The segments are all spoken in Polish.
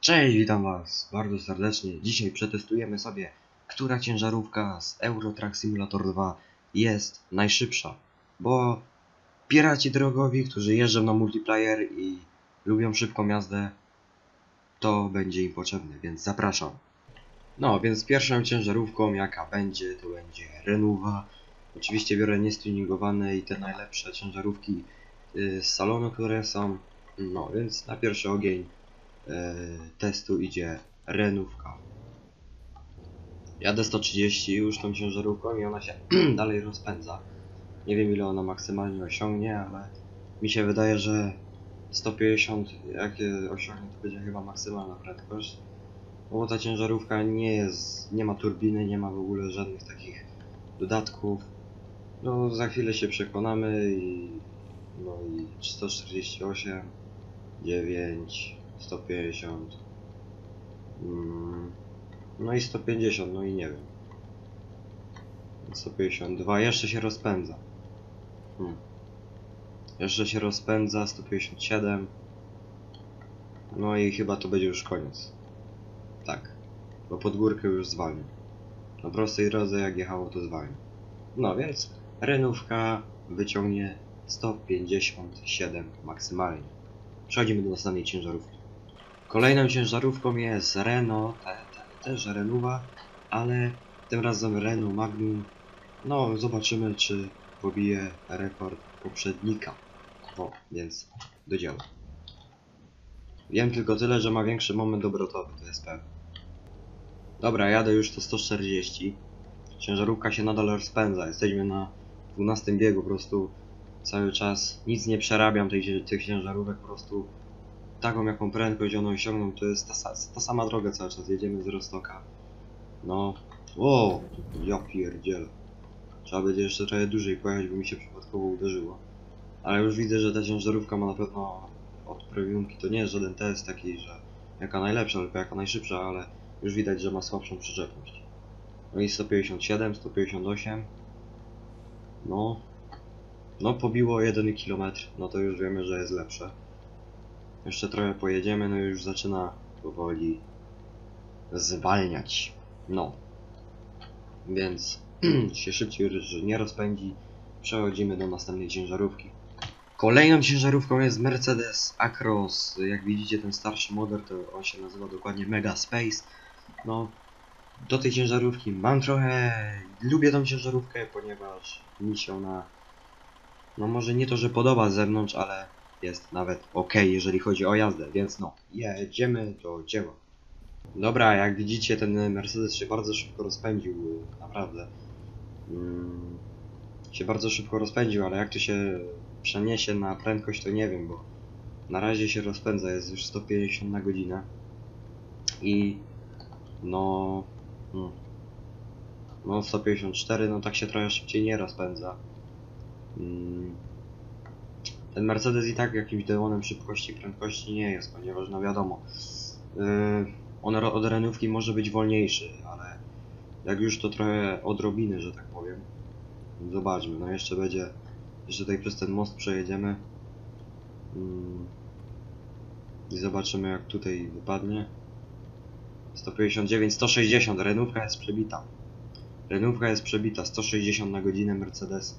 Cześć, witam was bardzo serdecznie. Dzisiaj przetestujemy sobie, która ciężarówka z Euro Truck Simulator 2 jest najszybsza. Bo piraci drogowi, którzy jeżdżą na multiplayer i lubią szybką jazdę, to będzie im potrzebne, więc zapraszam. No, więc pierwszą ciężarówką jaka będzie, to będzie Renuwa. Oczywiście biorę niestuningowane i te najlepsze ciężarówki y, z salonu, które są. No, więc na pierwszy ogień testu idzie renówka. Jadę 130 już tą ciężarówką i ona się dalej rozpędza. Nie wiem ile ona maksymalnie osiągnie, ale mi się wydaje, że 150 jak osiągnie to będzie chyba maksymalna prędkość. Bo ta ciężarówka nie jest, nie ma turbiny, nie ma w ogóle żadnych takich dodatków. No za chwilę się przekonamy i no i 148 9 150 mm, no i 150 no i nie wiem. 152 jeszcze się rozpędza. Hmm. jeszcze się rozpędza 157 no i chyba to będzie już koniec. Tak bo pod górkę już zwalnia na prostej drodze jak jechało to zwalnia no więc renówka wyciągnie 157 maksymalnie. Przechodzimy do następnej ciężarówki. Kolejną ciężarówką jest Renault, te, te, też Renuwa, ale tym razem Renault Magnum. No, zobaczymy, czy pobije rekord poprzednika. O, więc do dzieła. Wiem tylko tyle, że ma większy moment obrotowy, to jest pewne. Dobra, jadę już to 140. Ciężarówka się nadal rozpędza, jesteśmy na 12 biegu, po prostu cały czas nic nie przerabiam tej, tych ciężarówek, po prostu taką jaką prędkość one osiągną, to jest ta, ta sama droga cały czas, jedziemy z Rostoka. No, o, ja pierdzielę. Trzeba będzie jeszcze trochę dłużej pojechać, bo mi się przypadkowo uderzyło. Ale już widzę, że ta ciężarówka ma na pewno od premiumki, to nie jest żaden test taki, że jaka najlepsza, tylko jaka najszybsza, ale już widać, że ma słabszą przyczepność. No i 157, 158. No, no pobiło 1 km, no to już wiemy, że jest lepsze. Jeszcze trochę pojedziemy, no już zaczyna powoli zwalniać. No. Więc się szybciej nie rozpędzi. Przechodzimy do następnej ciężarówki. Kolejną ciężarówką jest Mercedes Acros. Jak widzicie ten starszy model to on się nazywa dokładnie Mega Space. No, do tej ciężarówki mam trochę... Lubię tą ciężarówkę, ponieważ mi się ona no może nie to, że podoba z zewnątrz, ale jest nawet ok, jeżeli chodzi o jazdę, więc no, jedziemy do dzieła. Dobra, jak widzicie, ten Mercedes się bardzo szybko rozpędził, naprawdę. Mm, się bardzo szybko rozpędził, ale jak to się przeniesie na prędkość, to nie wiem, bo na razie się rozpędza, jest już 150 na godzinę. I no... Hmm, no 154, no tak się trochę szybciej nie rozpędza. Mm, Ten Mercedes i tak jakimś demonem szybkości i prędkości nie jest, ponieważ no wiadomo, yy, on od renówki może być wolniejszy, ale jak już to trochę odrobiny, że tak powiem. Zobaczmy, no jeszcze będzie, jeszcze tutaj przez ten most przejedziemy Mm, i zobaczymy jak tutaj wypadnie. 159, 160, renówka jest przebita. Renówka jest przebita, 160 na godzinę Mercedes.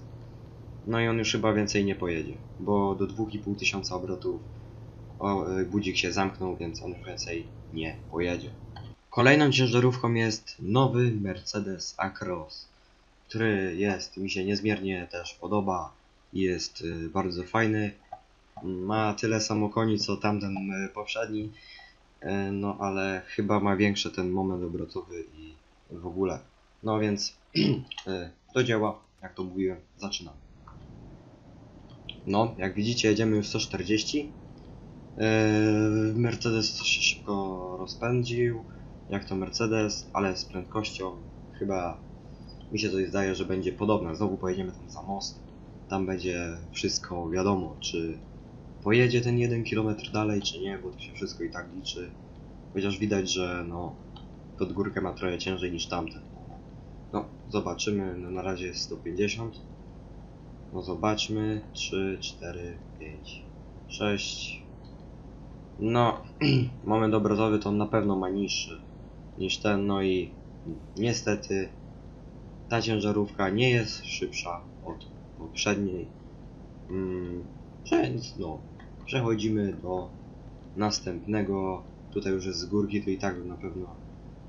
No i on już chyba więcej nie pojedzie, bo do 2,5 tysiąca obrotów y, budzik się zamknął, więc on już więcej nie pojedzie. Kolejną ciężarówką jest nowy Mercedes Acros, który jest, mi się niezmiernie też podoba jest y, bardzo fajny. Ma tyle samo koni co tamten y, poprzedni, no ale chyba ma większy ten moment obrotowy i w ogóle. No więc do dzieła, jak to mówiłem, zaczynamy. No, jak widzicie, jedziemy już 140. Yy, Mercedes się szybko rozpędził, jak to Mercedes, ale z prędkością chyba mi się coś zdaje, że będzie podobna. Znowu pojedziemy tam za most. Tam będzie wszystko wiadomo, czy pojedzie ten 1 km dalej, czy nie, bo to się wszystko i tak liczy. Chociaż widać, że no pod górkę ma trochę ciężej niż tamten. No, zobaczymy. No, na razie jest 150. No zobaczmy. 3, 4, 5, 6. No, moment obrotowy to on na pewno ma niższy niż ten, no i niestety ta ciężarówka nie jest szybsza od poprzedniej. Mm, więc no, przechodzimy do następnego. Tutaj już jest z górki, to i tak na pewno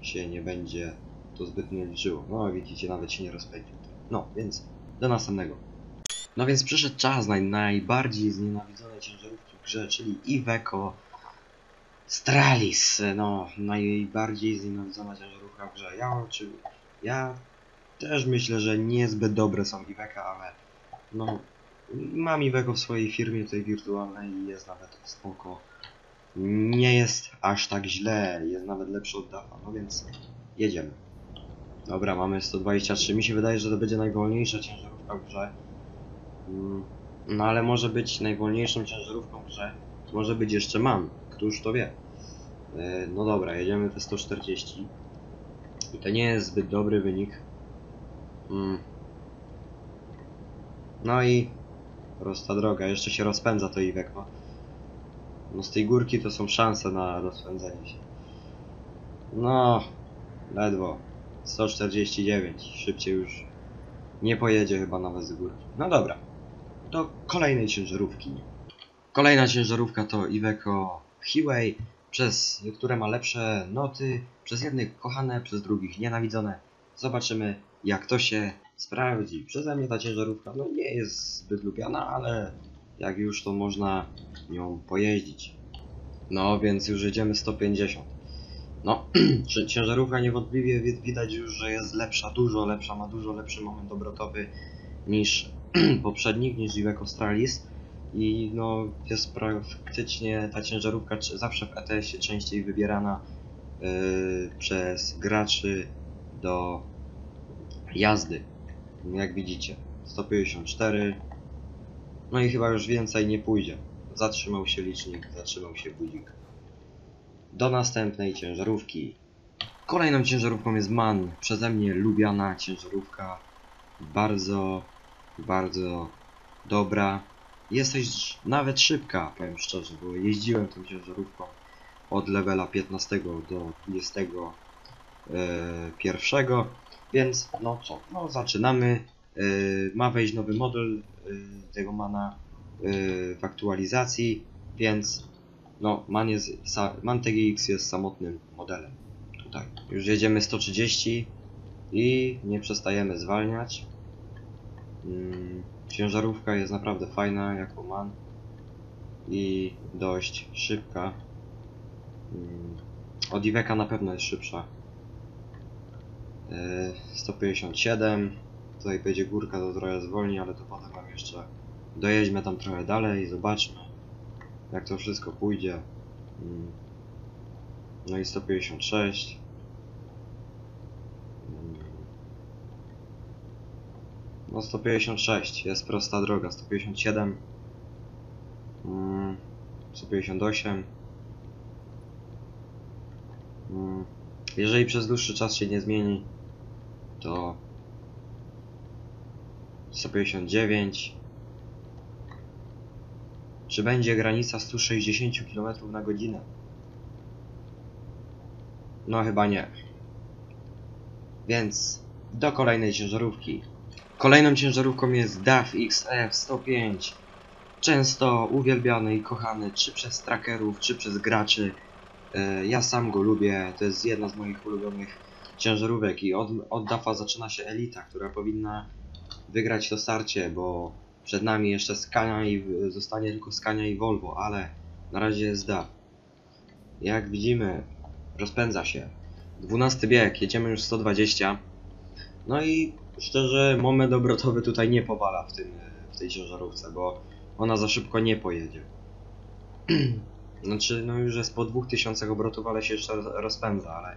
się nie będzie to zbytnio liczyło. No widzicie, nawet się nie rozpędził. No, więc do następnego. No więc przyszedł czas na najbardziej znienawidzonej ciężarówki w grze, czyli Iveco Stralis. No, najbardziej znienawidzona ciężarówka w grze. Ja, czy, ja też myślę, że niezbyt dobre są Iveca, ale no, mam Iveco w swojej firmie tutaj wirtualnej i jest nawet spoko. Nie jest aż tak źle, jest nawet lepszy od DAFA, no więc jedziemy. Dobra, mamy 123. Mi się wydaje, że to będzie najwolniejsza ciężarówka w grze. Mm, No ale może być najwolniejszą ciężarówką grze. Może być jeszcze MAN. Któż to wie? E, No dobra, jedziemy te 140. I to nie jest zbyt dobry wynik. Mm. No i prosta droga, jeszcze się rozpędza to Iveco. No z tej górki to są szanse na rozpędzenie się. No, ledwo. 149, szybciej już nie pojedzie chyba nawet z górki. No dobra, do kolejnej ciężarówki. Kolejna ciężarówka to Iveco Highway, przez które ma lepsze noty, przez jednych kochane, przez drugich nienawidzone. Zobaczymy jak to się sprawdzi. Przeze mnie ta ciężarówka no nie jest zbyt lubiana, ale jak już to można nią pojeździć. No więc już jedziemy 150. No, ciężarówka niewątpliwie wi- widać już, że jest lepsza, dużo lepsza, ma dużo lepszy moment obrotowy niż poprzednik, niż Iveco Stralis. I no, jest praktycznie ta ciężarówka zawsze w ETS-ie częściej wybierana yy, przez graczy do jazdy. Jak widzicie, 154. No i chyba już więcej nie pójdzie. Zatrzymał się licznik, zatrzymał się budzik. Do następnej ciężarówki. Kolejną ciężarówką jest MAN. Przeze mnie lubiana ciężarówka. Bardzo, bardzo dobra. Jest też nawet szybka, powiem szczerze, bo jeździłem tą ciężarówką od levela 15 do 21. Więc no co, no zaczynamy. Yy, ma wejść nowy model yy, tego mana w aktualizacji, więc no man, jest, man TGX jest samotnym modelem. Tutaj już jedziemy 130 i nie przestajemy zwalniać. Mm, ciężarówka jest naprawdę fajna jako man i dość szybka. Mm, od Iveca na pewno jest szybsza. Yy, 157. Tutaj będzie górka, to trochę zwolni, ale to potem wam jeszcze dojedźmy tam trochę dalej i zobaczmy jak to wszystko pójdzie. No i 156. No 156 jest prosta droga, 157. Mm. 158. Mm. Jeżeli przez dłuższy czas się nie zmieni, to 159. Czy będzie granica 160 km na godzinę? No chyba nie. Więc do kolejnej ciężarówki. Kolejną ciężarówką jest DAF XF 105. Często uwielbiany i kochany czy przez trackerów, czy przez graczy. E, Ja sam go lubię, to jest jedna z moich ulubionych ciężarówek i od, od DAFa zaczyna się elita, która powinna wygrać to starcie, bo przed nami jeszcze Scania i zostanie tylko Scania i Volvo, ale na razie jest DAF. Jak widzimy, rozpędza się. 12 bieg, jedziemy już 120. No i szczerze, moment obrotowy tutaj nie powala w, tym, w tej ciężarówce, bo ona za szybko nie pojedzie. Znaczy, no już jest po 2000 obrotów, ale się jeszcze roz- rozpędza, ale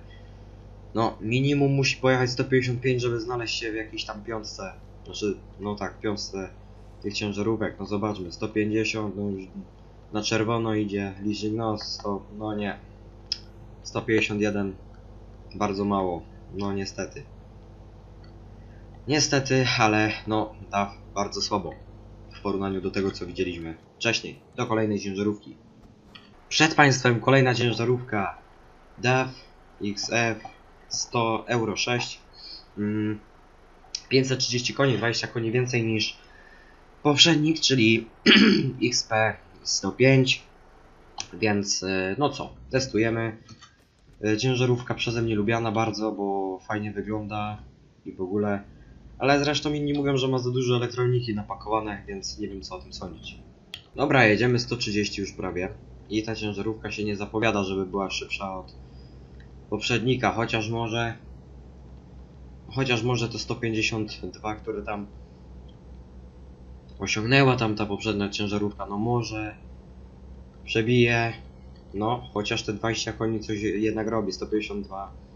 no minimum musi pojechać 155, żeby znaleźć się w jakiejś tam piątce. Znaczy, no tak, piątce tych ciężarówek. No zobaczmy, 150, no już na czerwono idzie, licznik, no 100, no nie. 151, bardzo mało, no niestety. Niestety, ale no, DAF bardzo słabo w porównaniu do tego, co widzieliśmy wcześniej. Do kolejnej ciężarówki. Przed Państwem kolejna ciężarówka DAF XF 100 Euro 6 mm, 530 koni, 20 koni więcej niż poprzednik, czyli XP 105 więc y, no co, testujemy Y, ciężarówka przeze mnie lubiana bardzo, bo fajnie wygląda i w ogóle ale zresztą inni mówią, że ma za dużo elektroniki napakowane, więc nie wiem co o tym sądzić. Dobra, jedziemy 130 już prawie. I ta ciężarówka się nie zapowiada, żeby była szybsza od poprzednika, chociaż może... Chociaż może to 152, które tam osiągnęła tam ta poprzednia ciężarówka, no może przebije, no chociaż te 20 koni coś jednak robi, 152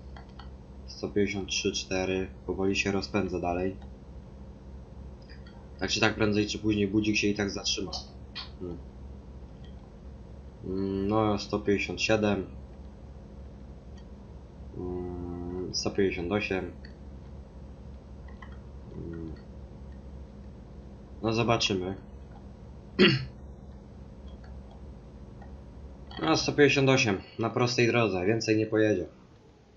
153, 4. Powoli się rozpędza dalej. Tak czy tak prędzej czy później budzik się i tak zatrzyma. Hmm. Mm, No 157. Mm, 158. Mm. No zobaczymy. No 158 na prostej drodze, więcej nie pojedzie.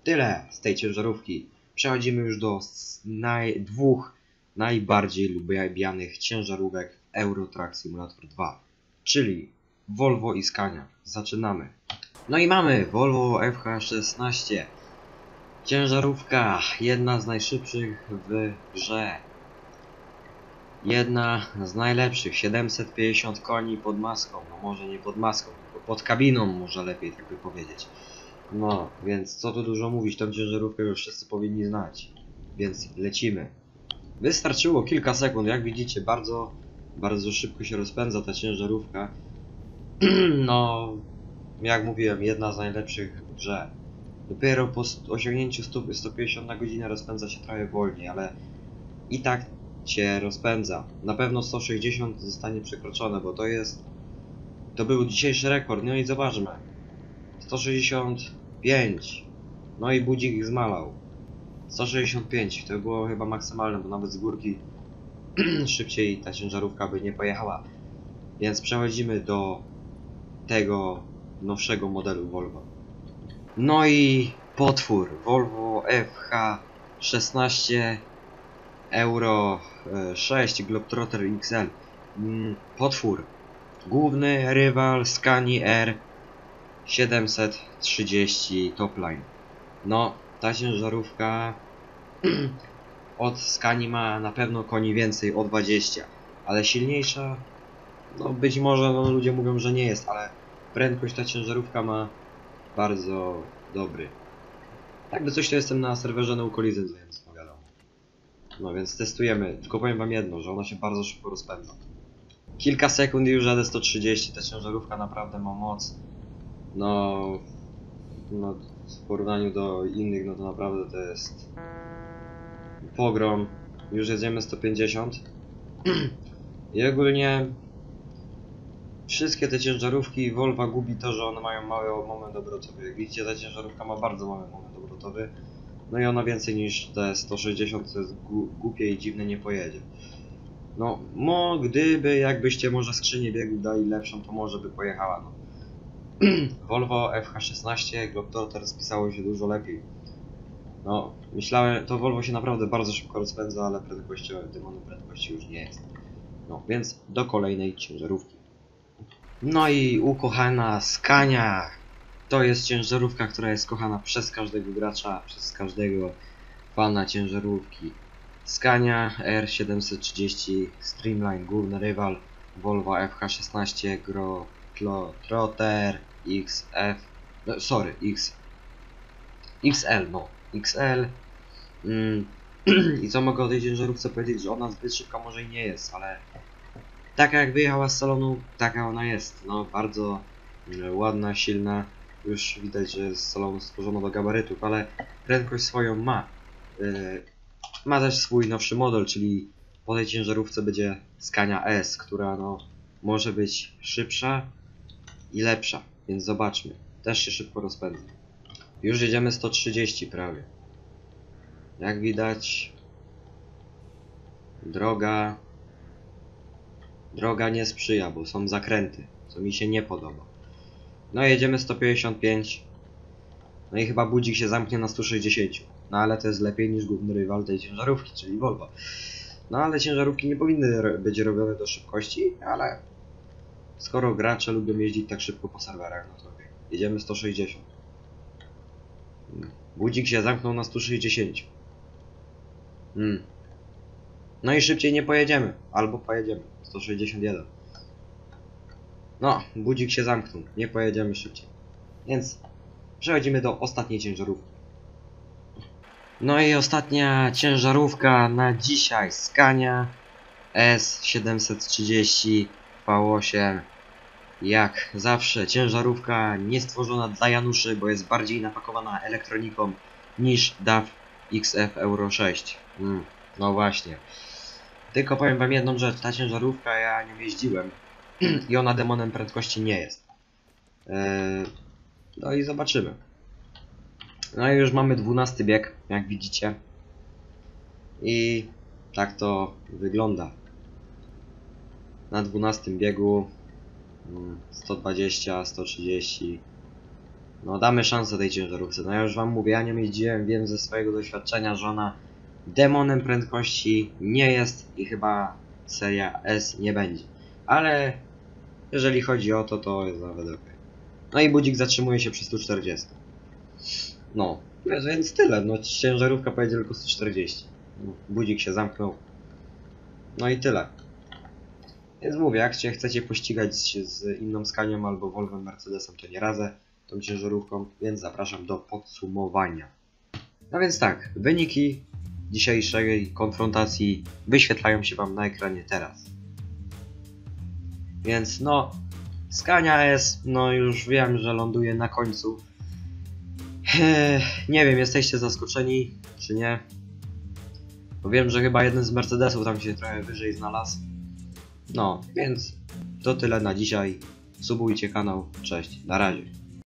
Tyle z tej ciężarówki. Przechodzimy już do naj, dwóch najbardziej lubianych ciężarówek w Euro Simulator 2, czyli Volvo i Scania. Zaczynamy. No i mamy Volvo FH16. Ciężarówka, jedna z najszybszych w grze. Jedna z najlepszych, 750 koni pod maską, no może nie pod maską, tylko pod kabiną może lepiej tak by powiedzieć. No, więc co tu dużo mówić, tą ciężarówkę już wszyscy powinni znać. Więc lecimy. Wystarczyło kilka sekund, jak widzicie, bardzo, bardzo szybko się rozpędza ta ciężarówka. no, jak mówiłem, jedna z najlepszych w grze. Dopiero po osiągnięciu 100, 150 na godzinę rozpędza się trochę wolniej, ale i tak się rozpędza. Na pewno 160 zostanie przekroczone, bo to jest... To był dzisiejszy rekord, no i zobaczmy. 165. No i budzik ich zmalał. 165 to było chyba maksymalne, bo nawet z górki szybciej ta ciężarówka by nie pojechała. Więc przechodzimy do tego nowszego modelu Volvo. No i potwór Volvo FH16 Euro e, 6 Globetrotter XL. Mm, Potwór. Główny rywal Scani R 730 Topline. No, ta ciężarówka od Scani ma na pewno koni więcej o 20, ale silniejsza, no być może no, ludzie mówią, że nie jest, ale prędkość ta ciężarówka ma bardzo dobry. Jakby coś to jestem na serwerze no Collision, więc no. No więc testujemy, tylko powiem wam jedno, że ona się bardzo szybko rozpędza. Kilka sekund i już jadę 130, ta ciężarówka naprawdę ma moc. No, no w porównaniu do innych, no to naprawdę to jest pogrom. Już jedziemy 150. I ogólnie wszystkie te ciężarówki Volvo gubi to, że one mają mały moment obrotowy. Jak widzicie, ta ciężarówka ma bardzo mały moment obrotowy. No i ona więcej niż te 160, to jest głupie i dziwne, nie pojedzie. No, mo, gdyby jakbyście może skrzynię biegów dali lepszą, to może by pojechała. No. Volvo FH16 Globetrotter spisało się dużo lepiej. No, myślałem, to Volvo się naprawdę bardzo szybko rozpędza, ale prędkością, demonu prędkości już nie jest. No, więc do kolejnej ciężarówki. No i ukochana Scania. To jest ciężarówka, która jest kochana przez każdego gracza, przez każdego fana ciężarówki. Scania R730 Streamline, główny rywal Volvo FH16 Gro Trotter XF no, sorry, X XL, no, XL mm. i co mogę o tej ciężarówce powiedzieć, że ona zbyt szybka może i nie jest, ale taka jak wyjechała z salonu, taka ona jest, no bardzo mm, ładna, silna, już widać, że z salonu stworzona do gabarytów, ale prędkość swoją ma. Yy, ma też swój nowszy model, czyli po tej ciężarówce będzie Scania S, która no może być szybsza i lepsza, więc zobaczmy. Też się szybko rozpędza. Już jedziemy 130 prawie. Jak widać droga droga nie sprzyja, bo są zakręty, co mi się nie podoba. No jedziemy 155. No i chyba budzik się zamknie na 160. No ale to jest lepiej niż główny rywal tej ciężarówki, czyli Volvo. No ale ciężarówki nie powinny być robione do szybkości, ale skoro gracze lubią jeździć tak szybko po serwerach, no to. Jedziemy 160. Budzik się zamknął na 160. Hmm. No i szybciej nie pojedziemy. Albo pojedziemy. 161. No, budzik się zamknął. Nie pojedziemy szybciej. Więc przechodzimy do ostatniej ciężarówki. No i ostatnia ciężarówka na dzisiaj. Scania S730 V8. Jak zawsze ciężarówka nie stworzona dla Januszy, bo jest bardziej napakowana elektroniką niż DAF XF Euro 6. Mm, no właśnie. Tylko powiem wam jedną rzecz, ta ciężarówka ja nią jeździłem i ona demonem prędkości nie jest. Eee, no i zobaczymy. No i już mamy 12 bieg, jak widzicie. I tak to wygląda. Na 12 biegu mm, 120, 130. No damy szansę tej ciężarówce. No ja już wam mówię, ja nią jeździłem, wiem ze swojego doświadczenia, że ona demonem prędkości nie jest i chyba seria S nie będzie. Ale jeżeli chodzi o to, to jest nawet ok. No i budzik zatrzymuje się przy 140. No, więc- tyle. No ciężarówka pojedzie tylko 140. Budzik się zamknął. No i tyle. Więc mówię, jak się chcecie pościgać się z inną Scanią albo Volvo Mercedesem, to nie radzę tą ciężarówką, więc zapraszam do podsumowania. No więc tak, wyniki dzisiejszej konfrontacji wyświetlają się Wam na ekranie teraz. Więc no, Scania S, no już wiem, że ląduje na końcu. Nie wiem, jesteście zaskoczeni, czy nie? Bo wiem, że chyba jeden z Mercedesów tam się trochę wyżej znalazł. No, więc to tyle na dzisiaj. Subujcie kanał. Cześć, na razie.